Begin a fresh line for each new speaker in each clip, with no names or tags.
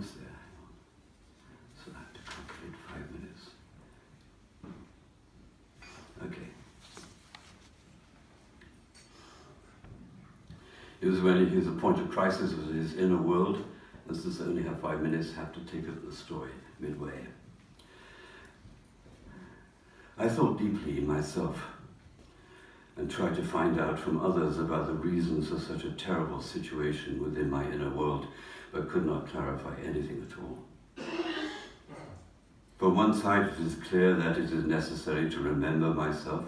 there. So I have to calculate five minutes. Okay. It was when his point of crisis was his inner world. And since I only have five minutes, I have to take up the story midway. I thought deeply myself and tried to find out from others about the reasons of such a terrible situation within my inner world, but could not clarify anything at all. From one side, it is clear that it is necessary to remember myself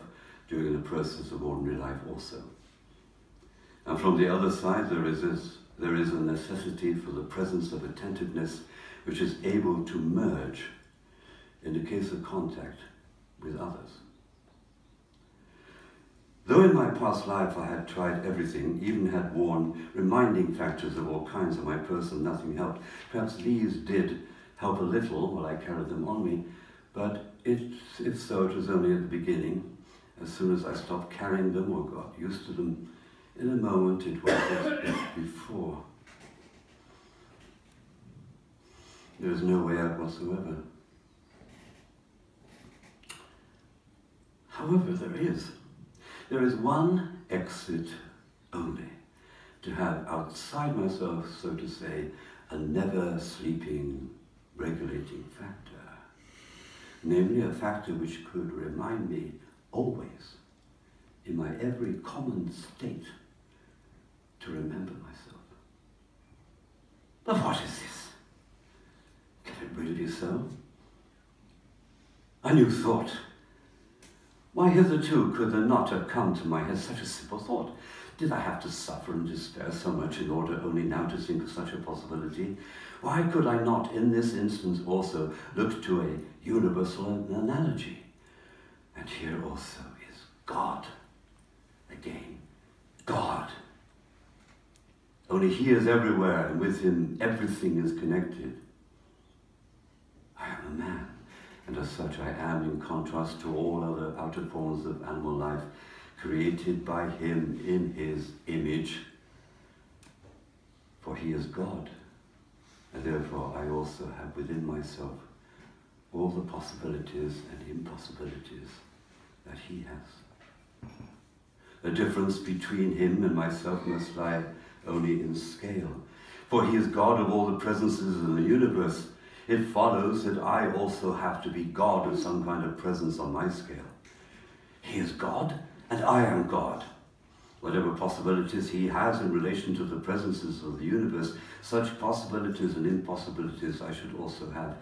during the process of ordinary life also. And from the other side, there is, this, there is a necessity for the presence of attentiveness which is able to merge in the case of contact with others. Though in my past life I had tried everything, even had worn reminding factors of all kinds on my person, nothing helped. Perhaps these did help a little while I carried them on me, but it, if so, it was only at the beginning. As soon as I stopped carrying them or got used to them, in a moment it was as before. There is no way out whatsoever. However, there is. There is one exit only to have outside myself, so to say, a never sleeping regulating factor. Namely, a factor which could remind me always, in my every common state, to remember myself. But what is this? Can it really be so? A new thought why hitherto could there not have come to my head such a simple thought? Did I have to suffer and despair so much in order only now to think of such a possibility? Why could I not, in this instance also, look to a universal analogy? And here also is God. Again, God. Only He is everywhere, and with Him everything is connected. I am a man and as such I am in contrast to all other outer forms of animal life created by him in his image. For he is God, and therefore I also have within myself all the possibilities and impossibilities that he has. The difference between him and myself must lie only in scale. For he is God of all the presences in the universe, it follows that I also have to be God of some kind of presence on my scale. He is God, and I am God. Whatever possibilities he has in relation to the presences of the universe, such possibilities and impossibilities I should also have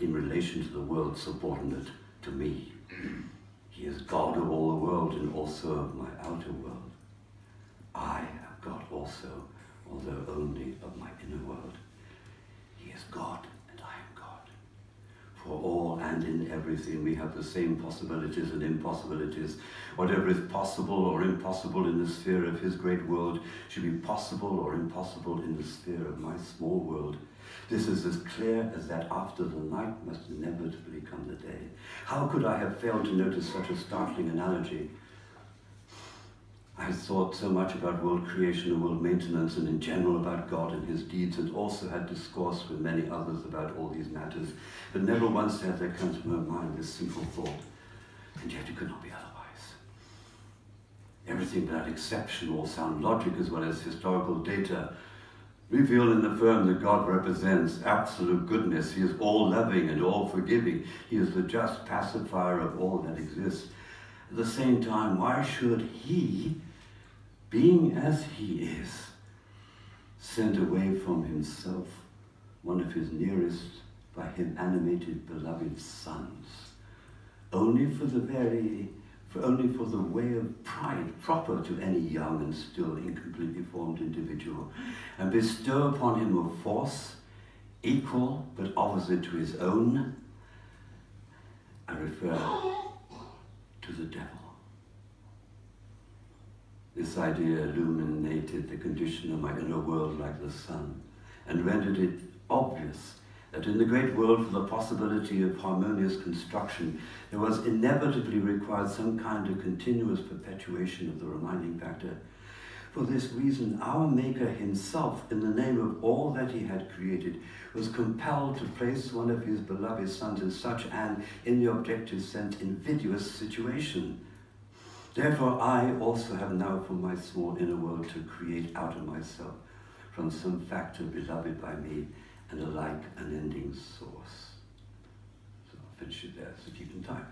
in relation to the world subordinate to me. He is God of all the world and also of my outer world. I am God also, although only of my inner world. He is God all and in everything. We have the same possibilities and impossibilities. Whatever is possible or impossible in the sphere of His great world should be possible or impossible in the sphere of my small world. This is as clear as that after the night must inevitably come the day. How could I have failed to notice such a startling analogy? I thought so much about world creation and world maintenance and in general about God and his deeds and also had discourse with many others about all these matters, but never once had there come to my mind this simple thought, and yet it could not be otherwise. Everything without exception, all sound logic as well as historical data, reveal and affirm that God represents absolute goodness. He is all loving and all forgiving. He is the just pacifier of all that exists. At the same time, why should he being as he is, sent away from himself one of his nearest, by him animated, beloved sons, only for the very, for only for the way of pride proper to any young and still incompletely formed individual, and bestow upon him a force equal but opposite to his own, I refer to the devil. This idea illuminated the condition of my inner world like the sun and rendered it obvious that in the great world for the possibility of harmonious construction, there was inevitably required some kind of continuous perpetuation of the reminding factor. For this reason, our Maker himself, in the name of all that he had created, was compelled to place one of his beloved sons in such an, in the objective sense, invidious situation. Therefore, I also have now from my small inner world to create out of myself from some factor beloved by me and alike an ending source. So I'll finish it there so you can time.